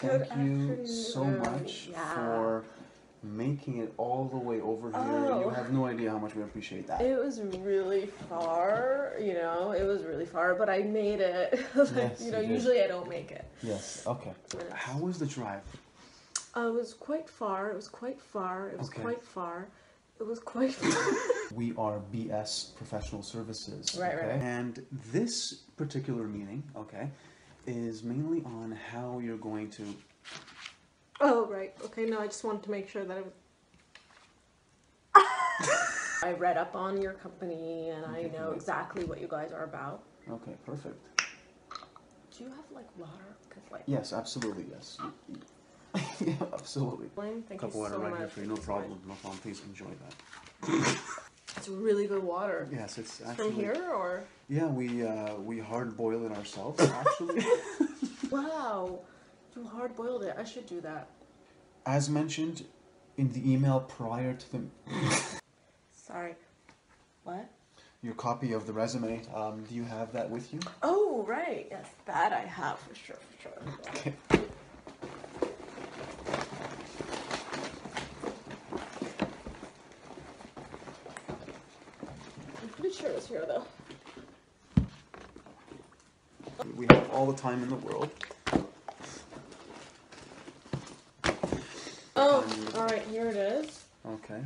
Good thank you afternoon. so much Yeah. for making it all the way over here. Oh. You have no idea how much we appreciate that. It was really far, you know, it was really far, but I made it. like, Yes, you know, you usually I don't make it. yes. Okay. How was the drive? Uh, it was quite far, it was quite far, it was Okay. quite far, it was quite far. We are BS Professional Services. Right, right, okay? right. And this particular meeting, okay, is mainly on how going to. oh, right. Okay, no, I just wanted to make sure that it was. I read up on your company and I know exactly what you guys are about. Okay, perfect. Do you have like water? Cause like, Yes, absolutely. Yes. yeah, absolutely. Blaine, thank Couple you water so right much. here for you. No Thank so much. problem. No problem. Please enjoy that. It's really good water. Yes, it's actually. From here or? Yeah, we uh, we hard boil it ourselves. Actually, Wow, you hard boiled it. I should do that. as mentioned in the email prior to the Sorry. What? your copy of the resume, um, do you have that with you? Oh, right. Yes, that I have for sure, for sure. Okay. I'm pretty sure it's here though. We have all the time in the world. Oh, Um, all right. Here it is. Okay,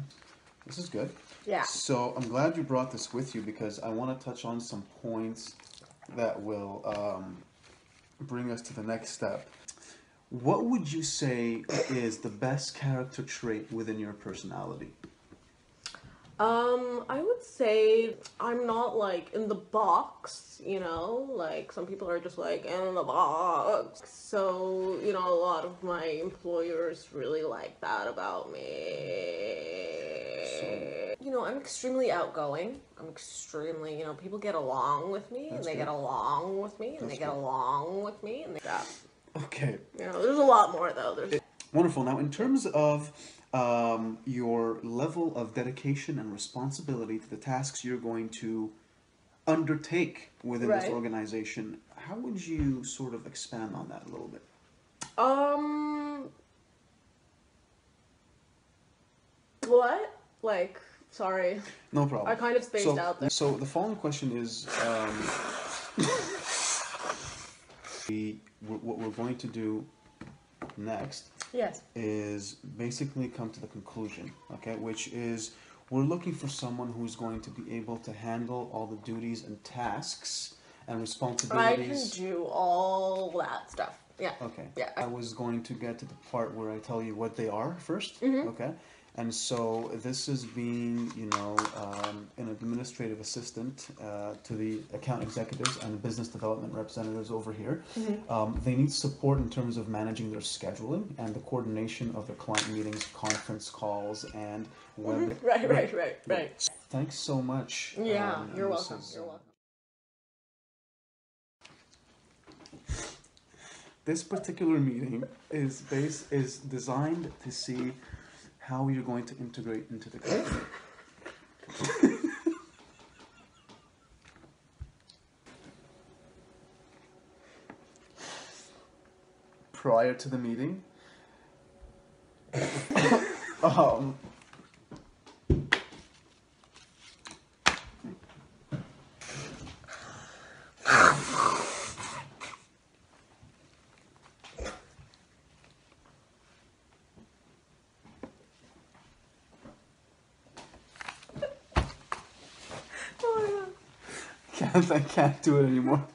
this is good. Yeah. So I'm glad you brought this with you because I want to touch on some points that will um, bring us to the next step. What would you say is the best character trait within your personality? Um, I would say I'm not like in the box, you know, like some people are just like in the box. So, you know, a lot of my employers really like that about me. you know, I'm extremely outgoing. I'm extremely, you know, people get along with me and they good. get along with me and That's they get good. along with me and they, yeah. Okay, You know, there's a lot more though. There's wonderful. Now, in terms of um, your level of dedication and responsibility to the tasks you're going to undertake within this organization, how would you sort of expand on that a little bit? Um. What? Like, sorry. No problem. I kind of spaced so, out there. So the following question is, um, we, what we're going to do next Yes. is basically come to the conclusion, okay, which is we're looking for someone who's going to be able to handle all the duties and tasks and responsibilities. I can do all that stuff. Yeah. Okay. Yeah. I was going to get to the part where I tell you what they are 1st Mm-hmm. Okay. And so this is being, you know, um, an administrative assistant uh, to the account executives and the business development representatives over here. Mm-hmm. Um, they need support in terms of managing their scheduling and the coordination of their client meetings, conference calls, and web. Mm-hmm. Right, right, right, right. Thanks so much. Yeah, um, you're welcome. is, You're welcome. This particular meeting is base is designed to see how you're going to integrate into the company. Prior to the meeting, um, can't I can't do it anymore.